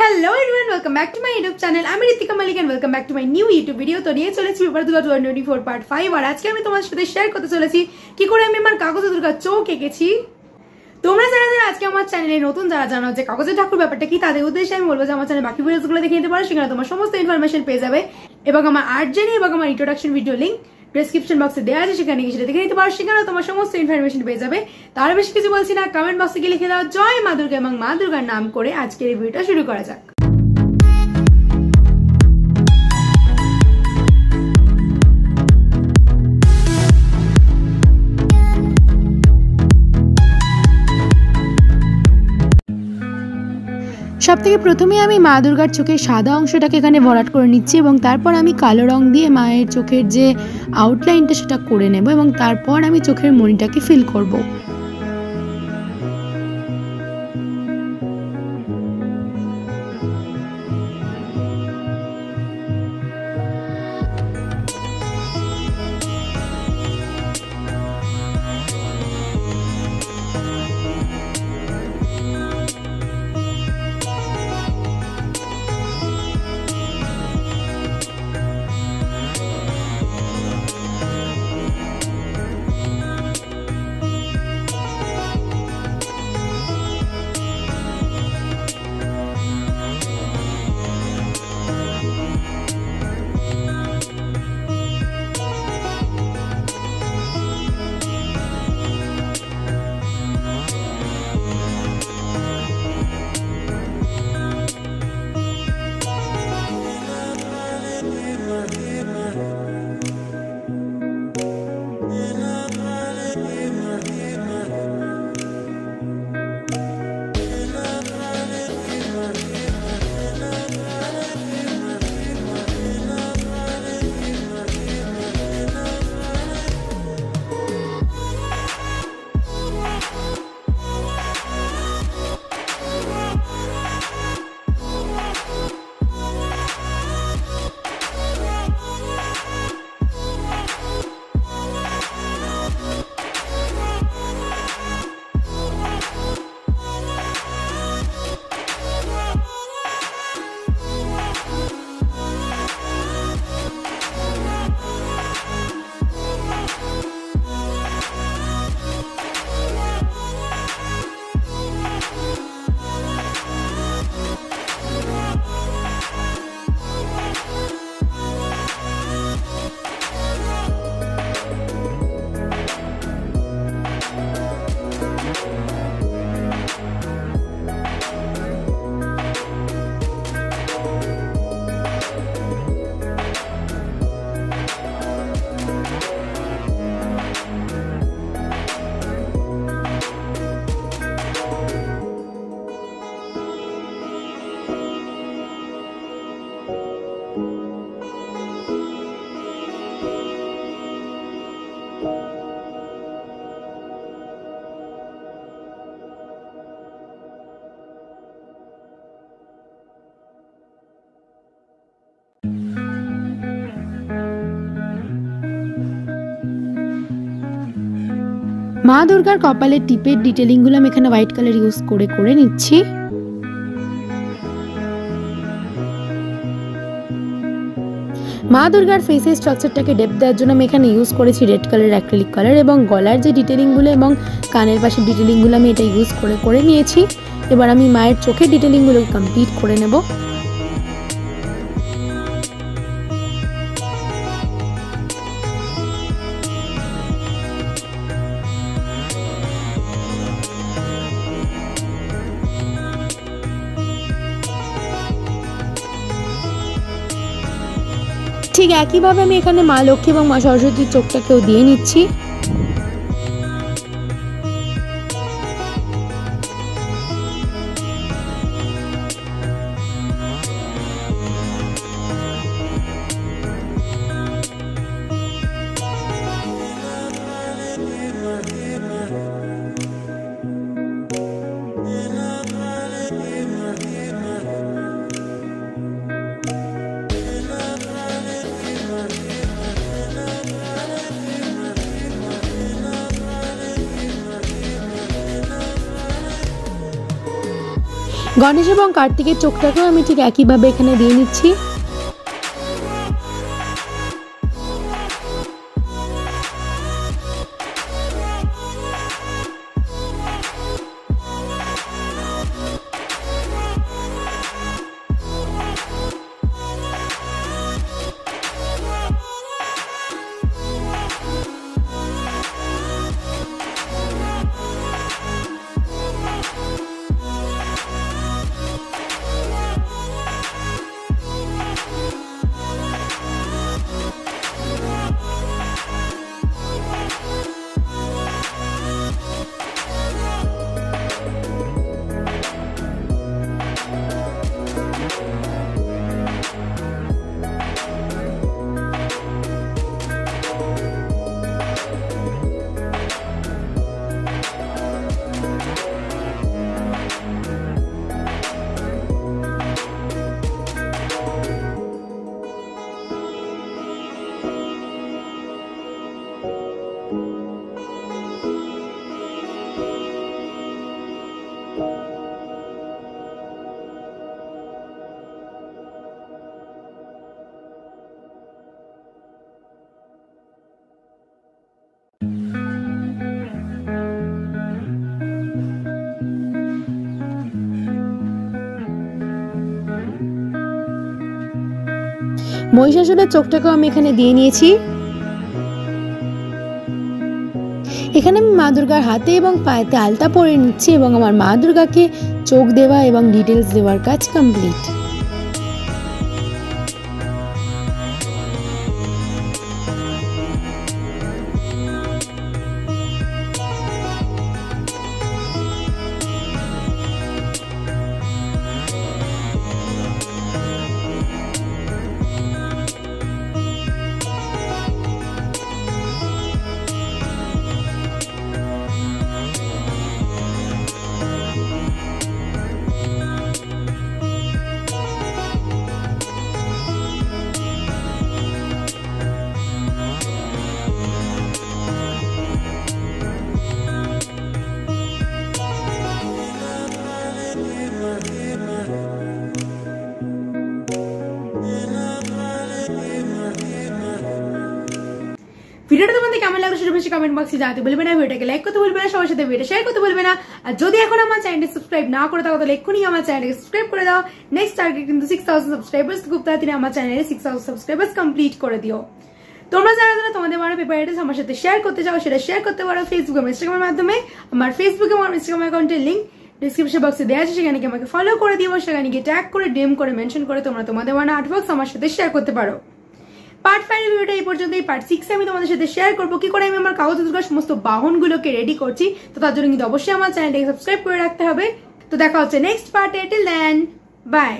Hello everyone welcome back to my YouTube channel আমি Ritika Malik and welcome back to my new YouTube video তো নিয়ে চলেছি paper Durga two twenty four part five আর আজকে আমি তোমার সাথে share করতে চলেছি কি করে আমি আমার কাগজে দুর্গা চোখ এঁকেছি। তোমরা যারা যারা আজকে আমার চ্যানেলে নতুন, যারা জানো যে কাগজের ঠাকুর ব্যাপারটা কি, তাদের উদ্দেশ্যে আমি বলব যে আমার চ্যানেল বাকি ভিডিওসগুলো দেখে নিতে পারো, সেখানে তোমার সমস্ত ইনফরমেশন পেয়ে যাবে। এবং আমার আর্ট জার্নি এবং আমার ইন্ট্রোডাকশন ভিডিও লিঙ্ক ডিসক্রিপশন বক্সে দেওয়া আছে, সেখানে গিয়ে সেটা দেখে নিতে পারো। সেখানে তোমার সমস্ত ইনফরমেশন পেয়ে যাবে। তার বেশি কিছু বলছি না কমেন্ট বক্সে গিয়ে লিখে দাও। জয় মা দুর্গা এবং মা দুর্গার নাম করে আজকের এই ভিডিওটা শুরু করা যাক। সব থেকে প্রথমে আমি মা দুর্গার চোখের সাদা অংশটাকে এখানে ভরাট করে নিচ্ছি এবং তারপর আমি কালো রং দিয়ে মায়ের চোখের যে আউটলাইনটা সেটা করে নেব এবং তারপর আমি চোখের মণিটাকে ফিল করব। মা দুর্গার কপালের টিপের ডিটেলিংগুলো আমি এখানে হোয়াইট কালার ইউজ করে করে নিচ্ছি। মা দুর্গার ফেসের স্ট্রাকচারটাকে ডেপ দেওয়ার জন্য আমি এখানে ইউজ করেছি রেড কালার অ্যাক্রিলিক কালার এবং গলার যে ডিটেলিংগুলো এবং কানের পাশের ডিটেলিংগুলো আমি এটা ইউজ করে করে নিয়েছি। এবার আমি মায়ের চোখের ডিটেলিংগুলো কমপ্লিট করে নেব। ঠিক একইভাবে আমি এখানে মা লক্ষ্মী এবং মা সরস্বতীর চোখটাকেও দিয়ে নিচ্ছি। গণেশ এবং কার্তিকের চোখটাকেও আমি ঠিক একইভাবে এখানে দিয়ে নিচ্ছি। মহিষাসুরের চোখটাকেও আমি এখানে দিয়ে নিয়েছি। এখানে আমি মা দুর্গার হাতে এবং পায়েতে আলতা পরে নিচ্ছি এবং আমার মা দুর্গাকে চোখ দেওয়া এবং ডিটেলস দেওয়ার কাজ কমপ্লিট ভিডিওটা তোমাদের কেমন লাগল সেটা বেশি কমেন্ট বক্সে জানাতে বলবে না, ভিডিওটাকে লাইক করতে বলবে না, সবার সাথে ভিডিও শেয়ার করতে বলবে না। আর যদি এখন আমার চ্যানেলটি সাবস্ক্রাইব না করে থাকো, তাহলে এক্ষুনি আমার চ্যানেলকে সাবস্ক্রাইব করে দাও। নেক্সট টার্গেট কিন্তু সিক্স থাউজেন্ড সাবস্ক্রাইবার্স খুব তাড়াতাড়ি আমার চ্যানেলে সিক্স থাউজেন্ড সাবস্ক্রাইবার্স কমপ্লিট করে দিও। তোমরা যারা যারা তোমাদের বারো পেপার অ্যাড্রেস আমার সাথে শেয়ার করতে চাও, সেটা শেয়ার করতে পারো ফেসবুক এবং ইনস্টাগ্রামের মাধ্যমে। আমার ফেসবুক এবং ইনস্টাগ্রাম অ্যাকাউন্টের লিঙ্ক ডিসক্রিপশন বক্সে দেওয়া আছে, সেখানে আমাকে ফলো করে দিও, সেখানে গিয়ে ট্যাগ করে ডিএম করে মেনশন করে তোমরা তোমাদের বানা আর্টওয়ার্কস আমার সাথে শেয়ার করতে পারো। পার্ট ফাইভ ভিডিওটা এই পর্যন্ত এই পার্ট সিক্সে আমি তোমাদের সাথে শেয়ার করব। কি করে আমি আমার কাগজ দুর্গার সমস্ত বাহনগুলোকে রেডি করছি, তো তার জন্য কিন্তু অবশ্যই আমার চ্যানেলটাকে সাবস্ক্রাইব করে রাখতে হবে। তো দেখা হচ্ছে নেক্সট পার্টে টিল দেন বাই